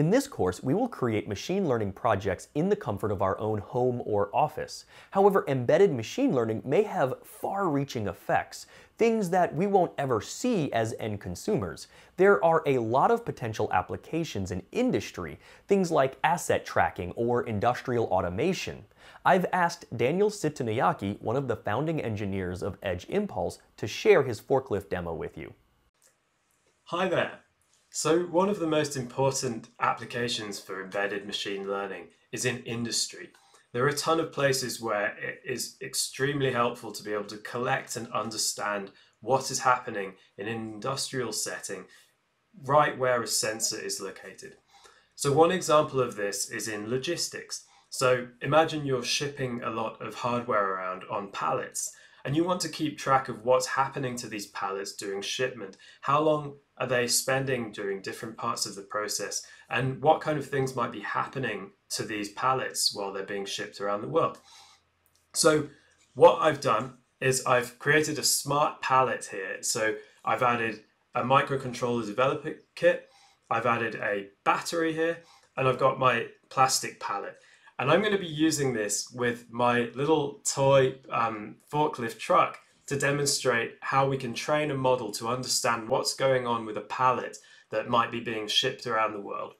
In this course, we will create machine learning projects in the comfort of our own home or office. However, embedded machine learning may have far-reaching effects, things that we won't ever see as end consumers. There are a lot of potential applications in industry, things like asset tracking or industrial automation. I've asked Daniel Situnayake, one of the founding engineers of Edge Impulse, to share his forklift demo with you. Hi there. So one of the most important applications for embedded machine learning is in industry. There are a ton of places where it is extremely helpful to be able to collect and understand what is happening in an industrial setting right where a sensor is located. So one example of this is in logistics. So imagine you're shipping a lot of hardware around on pallets and you want to keep track of what's happening to these pallets during shipment. How long are they spending during different parts of the process? And what kind of things might be happening to these pallets while they're being shipped around the world? So what I've done is I've created a smart pallet here. So I've added a microcontroller developer kit, I've added a battery here, and I've got my plastic pallet. And I'm going to be using this with my little toy um, forklift truck to demonstrate how we can train a model to understand what's going on with a pallet that might be being shipped around the world.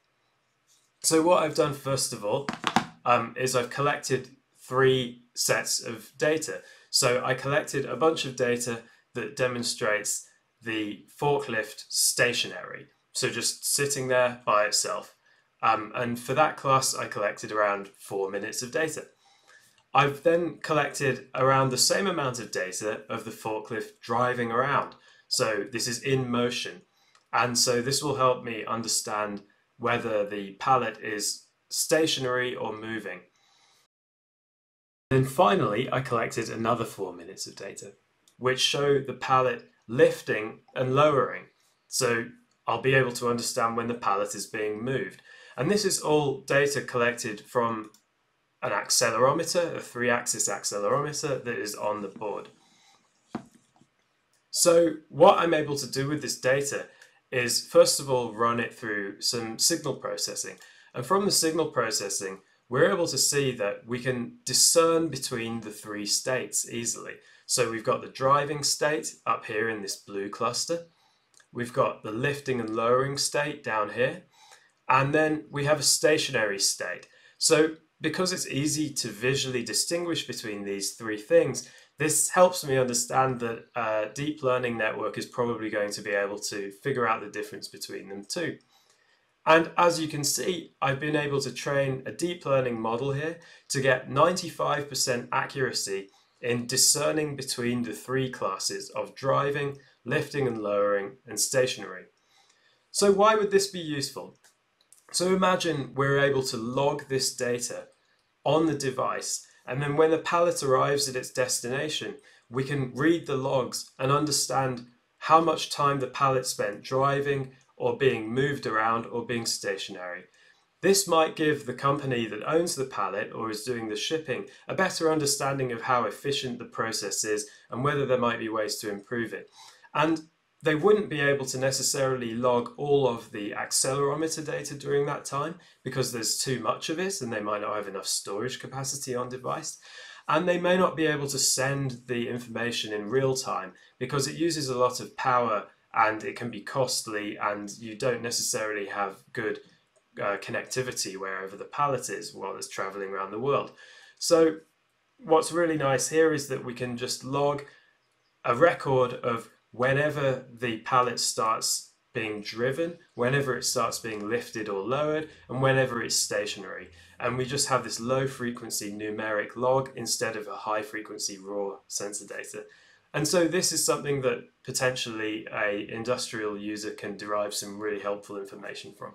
So what I've done first of all um, is I've collected three sets of data. So I collected a bunch of data that demonstrates the forklift stationary. So just sitting there by itself. Um, and for that class, I collected around four minutes of data. I've then collected around the same amount of data of the forklift driving around. So this is in motion. And so this will help me understand whether the pallet is stationary or moving. Then finally, I collected another four minutes of data, which show the pallet lifting and lowering. So I'll be able to understand when the pallet is being moved. And this is all data collected from an accelerometer, a three-axis accelerometer that is on the board. So what I'm able to do with this data is first of all run it through some signal processing. And from the signal processing, we're able to see that we can discern between the three states easily. So we've got the driving state up here in this blue cluster. We've got the lifting and lowering state down here. And then we have a stationary state. So because it's easy to visually distinguish between these three things, this helps me understand that a deep learning network is probably going to be able to figure out the difference between them too. And as you can see, I've been able to train a deep learning model here to get 95% accuracy in discerning between the three classes of driving, lifting and lowering, and stationary. So why would this be useful? So imagine we're able to log this data on the device and then when the pallet arrives at its destination, we can read the logs and understand how much time the pallet spent driving or being moved around or being stationary. This might give the company that owns the pallet or is doing the shipping a better understanding of how efficient the process is and whether there might be ways to improve it. And they wouldn't be able to necessarily log all of the accelerometer data during that time because there's too much of it and they might not have enough storage capacity on device. And they may not be able to send the information in real time because it uses a lot of power and it can be costly and you don't necessarily have good uh, connectivity wherever the pallet is while it's traveling around the world. So what's really nice here is that we can just log a record of whenever the pallet starts being driven, whenever it starts being lifted or lowered, and whenever it's stationary. And we just have this low frequency numeric log instead of a high frequency raw sensor data. And so this is something that potentially a industrial user can derive some really helpful information from.